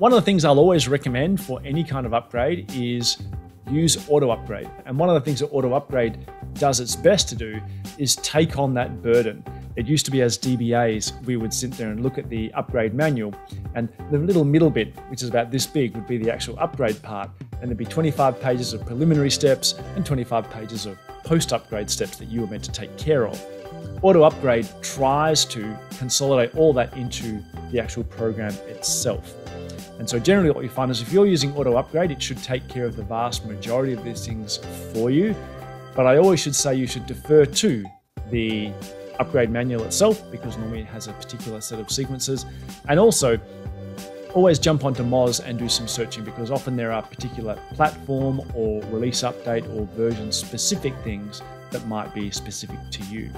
one of the things I'll always recommend for any kind of upgrade is use auto upgrade. And one of the things that auto upgrade does its best to do is take on that burden. It used to be as DBAs, we would sit there and look at the upgrade manual, and the little middle bit, which is about this big, would be the actual upgrade part. And there'd be 25 pages of preliminary steps and 25 pages of post upgrade steps that you were meant to take care of. Auto Upgrade tries to consolidate all that into the actual program itself. And so generally what we find is if you're using Auto Upgrade, it should take care of the vast majority of these things for you. But I always should say you should defer to the upgrade manual itself because normally it has a particular set of sequences. And also always jump onto MOS and do some searching because often there are particular platform or release update or version specific things that might be specific to you.